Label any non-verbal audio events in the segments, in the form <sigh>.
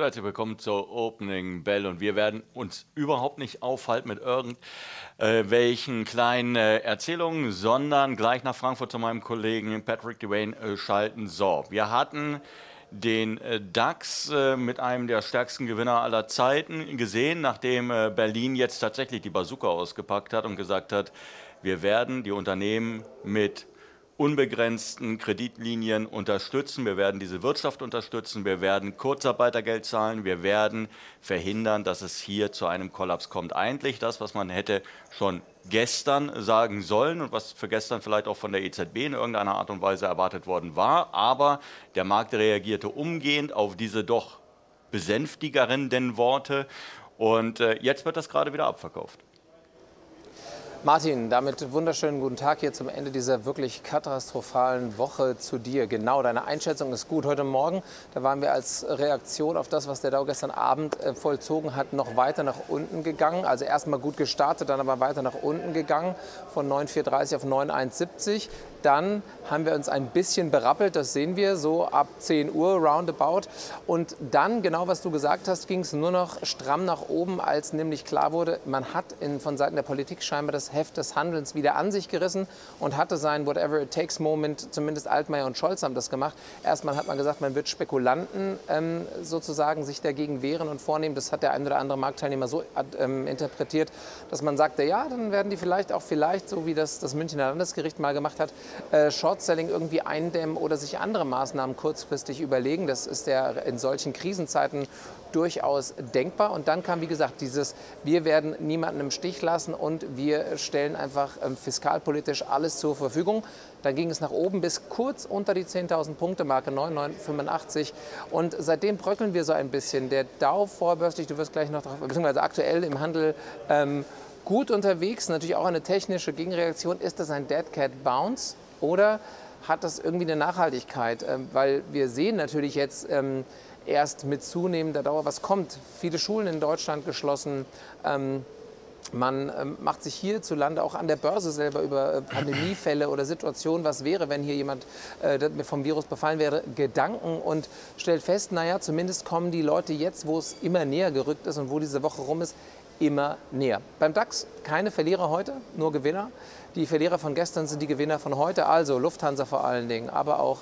Herzlich willkommen zur Opening Bell und wir werden uns überhaupt nicht aufhalten mit irgendwelchen kleinen äh, Erzählungen, sondern gleich nach Frankfurt zu meinem Kollegen Patrick Dwayne äh, schalten. So, wir hatten den äh, DAX mit einem der stärksten Gewinner aller Zeiten gesehen, nachdem Berlin jetzt tatsächlich die Bazooka ausgepackt hat und gesagt hat, wir werden die Unternehmen mit unbegrenzten Kreditlinien unterstützen. Wir werden diese Wirtschaft unterstützen. Wir werden Kurzarbeitergeld zahlen. Wir werden verhindern, dass es hier zu einem Kollaps kommt. Eigentlich das, was man hätte schon gestern sagen sollen und was für gestern vielleicht auch von der EZB in irgendeiner Art und Weise erwartet worden war. Aber der Markt reagierte umgehend auf diese doch besänftigeren Worte. Und äh, jetzt wird das gerade wieder abverkauft. Martin, damit wunderschönen guten Tag hier zum Ende dieser wirklich katastrophalen Woche zu dir. Genau, deine Einschätzung ist gut. Heute Morgen, da waren wir als Reaktion auf das, was der Dow gestern Abend äh, vollzogen hat, noch weiter nach unten gegangen. Also erstmal gut gestartet, dann aber weiter nach unten gegangen von 9,430 auf 9,170. Dann haben wir uns ein bisschen berappelt, das sehen wir, so ab 10 Uhr roundabout. Und dann, genau was du gesagt hast, ging es nur noch stramm nach oben, als nämlich klar wurde, man hat in, von Seiten der Politik scheinbar das Heft des Handelns wieder an sich gerissen und hatte sein Whatever it takes Moment, zumindest Altmaier und Scholz haben das gemacht. Erstmal hat man gesagt, man wird Spekulanten ähm, sozusagen sich dagegen wehren und vornehmen. Das hat der ein oder andere Marktteilnehmer so ähm, interpretiert, dass man sagte, ja, dann werden die vielleicht auch vielleicht, so wie das das Münchner Landesgericht mal gemacht hat, äh, Short-Selling irgendwie eindämmen oder sich andere Maßnahmen kurzfristig überlegen. Das ist ja in solchen Krisenzeiten durchaus denkbar. Und dann kam, wie gesagt, dieses, wir werden niemanden im Stich lassen und wir stellen einfach ähm, fiskalpolitisch alles zur Verfügung. Dann ging es nach oben bis kurz unter die 10.000 Punkte Marke 9,985 und seitdem bröckeln wir so ein bisschen. Der Dow vorbörslich, du wirst gleich noch, beziehungsweise aktuell im Handel ähm, gut unterwegs, natürlich auch eine technische Gegenreaktion. Ist das ein Dead Cat Bounce? Oder hat das irgendwie eine Nachhaltigkeit? Ähm, weil wir sehen natürlich jetzt ähm, erst mit zunehmender Dauer, was kommt. Viele Schulen in Deutschland geschlossen. Ähm, man macht sich hierzulande auch an der Börse selber über äh, Pandemiefälle oder Situationen, was wäre, wenn hier jemand äh, vom Virus befallen wäre, Gedanken und stellt fest, naja, zumindest kommen die Leute jetzt, wo es immer näher gerückt ist und wo diese Woche rum ist, immer näher. Beim DAX keine Verlierer heute, nur Gewinner. Die Verlierer von gestern sind die Gewinner von heute, also Lufthansa vor allen Dingen, aber auch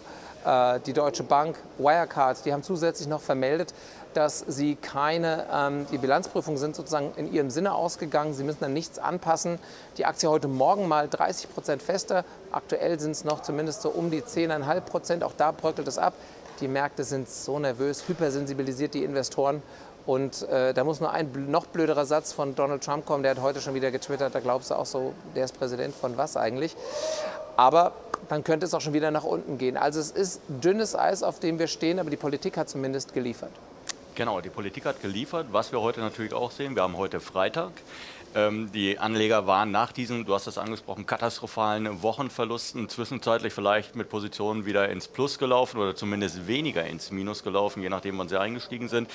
äh, die Deutsche Bank, Wirecard, die haben zusätzlich noch vermeldet, dass sie keine, ähm, die Bilanzprüfungen sind sozusagen in ihrem Sinne ausgegangen. Sie müssen dann nichts anpassen. Die Aktie heute Morgen mal 30 Prozent fester. Aktuell sind es noch zumindest so um die 10,5 Prozent. Auch da bröckelt es ab. Die Märkte sind so nervös, hypersensibilisiert die Investoren. Und äh, da muss nur ein noch blöderer Satz von Donald Trump kommen. Der hat heute schon wieder getwittert, da glaubst du auch so, der ist Präsident von was eigentlich. Aber dann könnte es auch schon wieder nach unten gehen. Also es ist dünnes Eis, auf dem wir stehen, aber die Politik hat zumindest geliefert. Genau, die Politik hat geliefert. Was wir heute natürlich auch sehen, wir haben heute Freitag. Ähm, die Anleger waren nach diesen, du hast es angesprochen, katastrophalen Wochenverlusten zwischenzeitlich vielleicht mit Positionen wieder ins Plus gelaufen oder zumindest weniger ins Minus gelaufen, je nachdem, wann sie eingestiegen sind.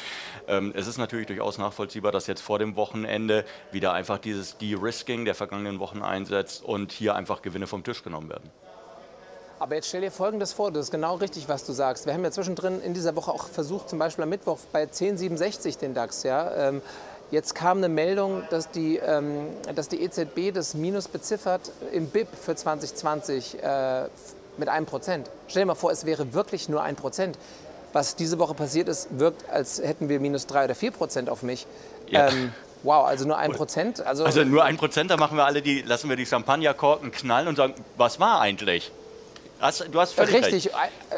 Ähm, es ist natürlich durchaus nachvollziehbar, dass jetzt vor dem Wochenende wieder einfach dieses De-Risking der vergangenen Wochen einsetzt und hier einfach Gewinne vom Tisch genommen werden. Aber jetzt stell dir Folgendes vor, das ist genau richtig, was du sagst. Wir haben ja zwischendrin in dieser Woche auch versucht, zum Beispiel am Mittwoch bei 10,67 den DAX, ja, ähm, Jetzt kam eine Meldung, dass die, ähm, dass die EZB das Minus beziffert im BIP für 2020 äh, mit einem Prozent. Stell dir mal vor, es wäre wirklich nur ein Prozent. Was diese Woche passiert ist, wirkt, als hätten wir minus drei oder vier Prozent auf mich. Ja. Ähm, wow, also nur ein Prozent. Also, also nur ein Prozent, da machen wir alle die, lassen wir die Champagnerkorken knallen und sagen, was war eigentlich? Hast, du hast völlig Richtig. Recht. Äh,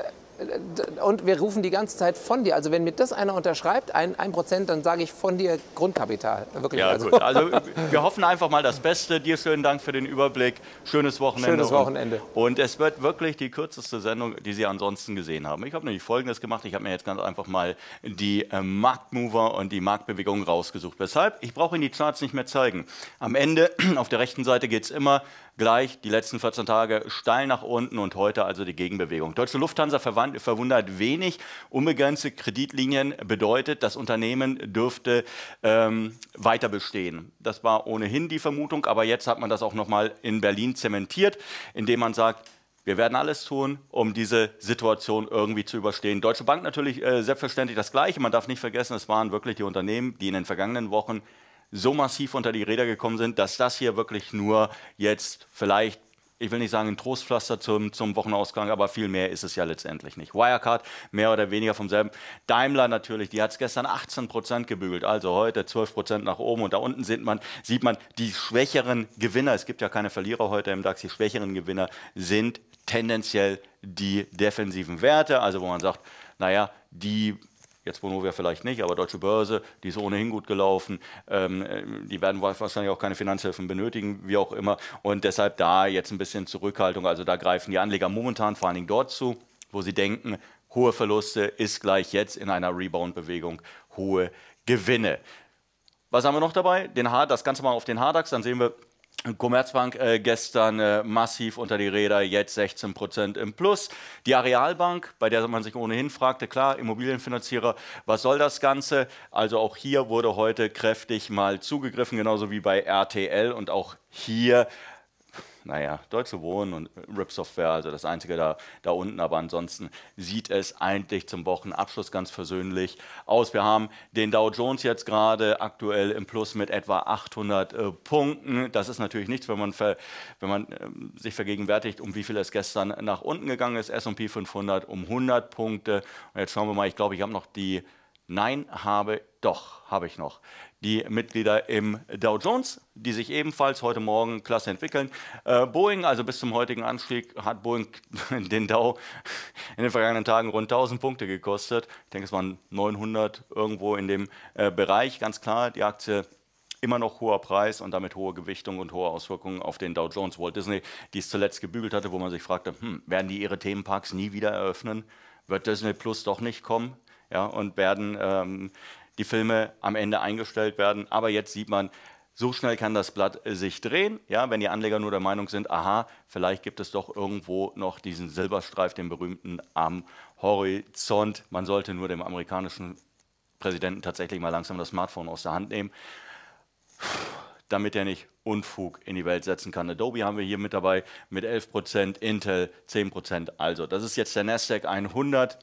und wir rufen die ganze Zeit von dir. Also wenn mir das einer unterschreibt, ein, ein Prozent, dann sage ich von dir Grundkapital. Wirklich. Ja, also. gut. Also wir hoffen einfach mal das Beste. Dir schönen Dank für den Überblick. Schönes Wochenende. Schönes Wochenende. Und, und es wird wirklich die kürzeste Sendung, die Sie ansonsten gesehen haben. Ich habe nämlich Folgendes gemacht. Ich habe mir jetzt ganz einfach mal die äh, Marktmover und die Marktbewegungen rausgesucht. Weshalb? Ich brauche Ihnen die Charts nicht mehr zeigen. Am Ende <clears throat> auf der rechten Seite geht es immer gleich die letzten 14 Tage steil nach unten und heute also die Gegenbewegung. Deutsche Lufthansa verwundert wenig. Unbegrenzte Kreditlinien bedeutet, das Unternehmen dürfte ähm, weiter bestehen. Das war ohnehin die Vermutung, aber jetzt hat man das auch nochmal in Berlin zementiert, indem man sagt, wir werden alles tun, um diese Situation irgendwie zu überstehen. Deutsche Bank natürlich äh, selbstverständlich das Gleiche. Man darf nicht vergessen, es waren wirklich die Unternehmen, die in den vergangenen Wochen so massiv unter die Räder gekommen sind, dass das hier wirklich nur jetzt vielleicht ich will nicht sagen ein Trostpflaster zum, zum Wochenausgang, aber viel mehr ist es ja letztendlich nicht. Wirecard mehr oder weniger vom selben. Daimler natürlich, die hat es gestern 18 Prozent gebügelt, also heute 12 Prozent nach oben und da unten sieht man, sieht man die schwächeren Gewinner, es gibt ja keine Verlierer heute im DAX, die schwächeren Gewinner sind tendenziell die defensiven Werte, also wo man sagt, naja, die Jetzt Vonovia vielleicht nicht, aber Deutsche Börse, die ist ohnehin gut gelaufen. Ähm, die werden wahrscheinlich auch keine Finanzhilfen benötigen, wie auch immer. Und deshalb da jetzt ein bisschen Zurückhaltung. Also da greifen die Anleger momentan vor allen Dingen dort zu, wo sie denken, hohe Verluste ist gleich jetzt in einer Rebound-Bewegung hohe Gewinne. Was haben wir noch dabei? Den H, das Ganze mal auf den HDAX, dann sehen wir Commerzbank äh, gestern äh, massiv unter die Räder, jetzt 16 Prozent im Plus. Die Arealbank, bei der man sich ohnehin fragte, klar, Immobilienfinanzierer, was soll das Ganze? Also auch hier wurde heute kräftig mal zugegriffen, genauso wie bei RTL und auch hier naja, Deutsche Wohnen und RIP Software, also das einzige da, da unten, aber ansonsten sieht es eigentlich zum Wochenabschluss ganz versöhnlich aus. Wir haben den Dow Jones jetzt gerade aktuell im Plus mit etwa 800 äh, Punkten. Das ist natürlich nichts, wenn man, ver, wenn man äh, sich vergegenwärtigt, um wie viel es gestern nach unten gegangen ist. S&P 500 um 100 Punkte. Und jetzt schauen wir mal, ich glaube, ich habe noch die Nein, habe, doch, habe ich noch. Die Mitglieder im Dow Jones, die sich ebenfalls heute Morgen klasse entwickeln. Äh, Boeing, also bis zum heutigen Anstieg, hat Boeing <laughs> den Dow in den vergangenen Tagen rund 1000 Punkte gekostet. Ich denke, es waren 900 irgendwo in dem äh, Bereich. Ganz klar, die Aktie immer noch hoher Preis und damit hohe Gewichtung und hohe Auswirkungen auf den Dow Jones. Walt Disney, die es zuletzt gebügelt hatte, wo man sich fragte, hm, werden die ihre Themenparks nie wieder eröffnen? Wird Disney Plus doch nicht kommen? ja, und werden ähm, die Filme am Ende eingestellt werden. Aber jetzt sieht man, so schnell kann das Blatt äh, sich drehen, ja, wenn die Anleger nur der Meinung sind, aha, vielleicht gibt es doch irgendwo noch diesen Silberstreif, den berühmten am Horizont. Man sollte nur dem amerikanischen Präsidenten tatsächlich mal langsam das Smartphone aus der Hand nehmen, damit er nicht Unfug in die Welt setzen kann. Adobe haben wir hier mit dabei mit 11%, Intel 10%. Also, das ist jetzt der Nasdaq 100.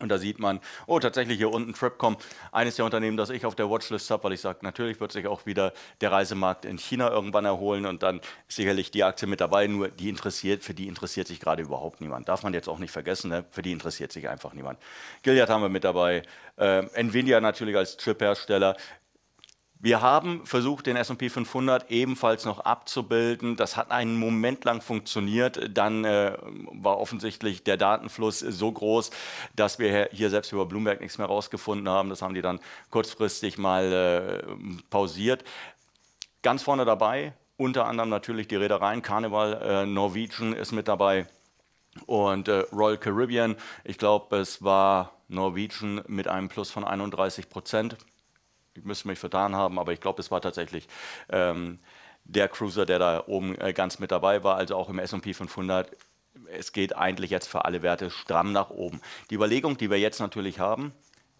Und da sieht man, oh, tatsächlich hier unten Tripcom, eines der Unternehmen, das ich auf der Watchlist habe, weil ich sage, natürlich wird sich auch wieder der Reisemarkt in China irgendwann erholen und dann ist sicherlich die Aktie mit dabei, nur die interessiert, für die interessiert sich gerade überhaupt niemand. Darf man jetzt auch nicht vergessen, ne? für die interessiert sich einfach niemand. Gilead haben wir mit dabei, äh, Nvidia natürlich als Chip-Hersteller, wir haben versucht, den S&P 500 ebenfalls noch abzubilden. Das hat einen Moment lang funktioniert. Dann äh, war offensichtlich der Datenfluss so groß, dass wir hier selbst über Bloomberg nichts mehr rausgefunden haben. Das haben die dann kurzfristig mal äh, pausiert. Ganz vorne dabei, unter anderem natürlich die Reedereien. Carnival äh, Norwegian ist mit dabei und äh, Royal Caribbean. Ich glaube, es war Norwegian mit einem Plus von 31 Prozent ich müsste mich vertan haben, aber ich glaube, es war tatsächlich ähm, der Cruiser, der da oben äh, ganz mit dabei war, also auch im SP 500. Es geht eigentlich jetzt für alle Werte stramm nach oben. Die Überlegung, die wir jetzt natürlich haben,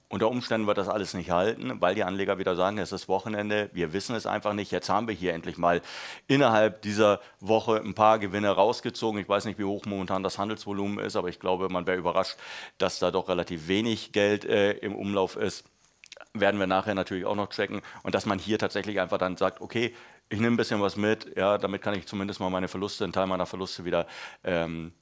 unter Umständen wird das alles nicht halten, weil die Anleger wieder sagen, es ist Wochenende, wir wissen es einfach nicht. Jetzt haben wir hier endlich mal innerhalb dieser Woche ein paar Gewinne rausgezogen. Ich weiß nicht, wie hoch momentan das Handelsvolumen ist, aber ich glaube, man wäre überrascht, dass da doch relativ wenig Geld äh, im Umlauf ist werden wir nachher natürlich auch noch checken. Und dass man hier tatsächlich einfach dann sagt, okay, ich nehme ein bisschen was mit, ja, damit kann ich zumindest mal meine Verluste, einen Teil meiner Verluste wieder ähm,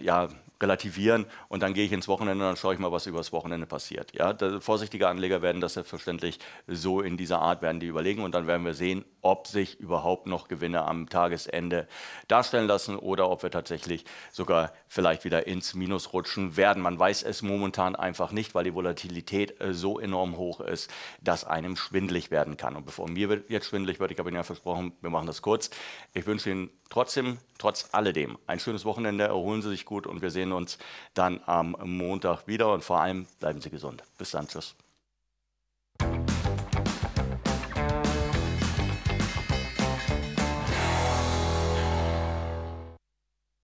ja, relativieren und dann gehe ich ins Wochenende und dann schaue ich mal, was über das Wochenende passiert. Ja, vorsichtige Anleger werden das selbstverständlich so in dieser Art werden die überlegen und dann werden wir sehen, ob sich überhaupt noch Gewinne am Tagesende darstellen lassen oder ob wir tatsächlich sogar vielleicht wieder ins Minus rutschen werden. Man weiß es momentan einfach nicht, weil die Volatilität äh, so enorm hoch ist, dass einem schwindlig werden kann. Und bevor mir jetzt schwindlig wird, ich habe Ihnen ja versprochen, wir machen das kurz. Ich wünsche Ihnen trotzdem, trotz alledem, ein schönes Wochenende, erholen Sie sich gut und wir sehen uns dann am Montag wieder und vor allem bleiben Sie gesund. Bis dann, tschüss.